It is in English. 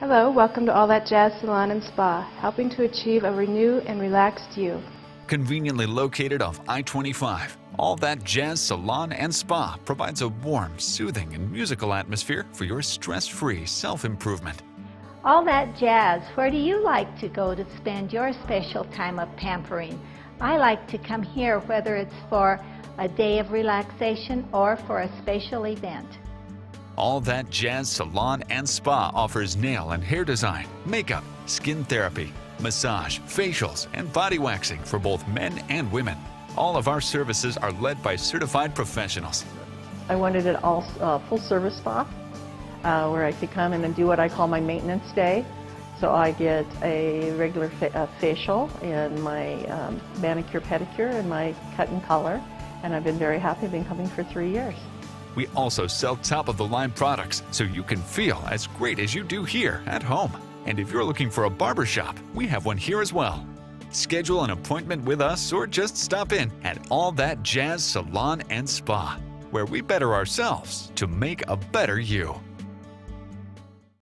Hello, welcome to All That Jazz Salon and Spa, helping to achieve a renewed and relaxed you. Conveniently located off I-25, All That Jazz Salon and Spa provides a warm, soothing, and musical atmosphere for your stress-free self-improvement. All That Jazz, where do you like to go to spend your special time of pampering? I like to come here whether it's for a day of relaxation or for a special event. All That Jazz Salon and Spa offers nail and hair design, makeup, skin therapy, massage, facials, and body waxing for both men and women. All of our services are led by certified professionals. I wanted an all uh, full service spa uh, where I could come in and do what I call my maintenance day. So I get a regular fa uh, facial and my um, manicure pedicure and my cut and color. And I've been very happy. I've been coming for three years. We also sell top of the line products so you can feel as great as you do here at home. And if you're looking for a barbershop, we have one here as well. Schedule an appointment with us or just stop in at All That Jazz Salon and Spa, where we better ourselves to make a better you.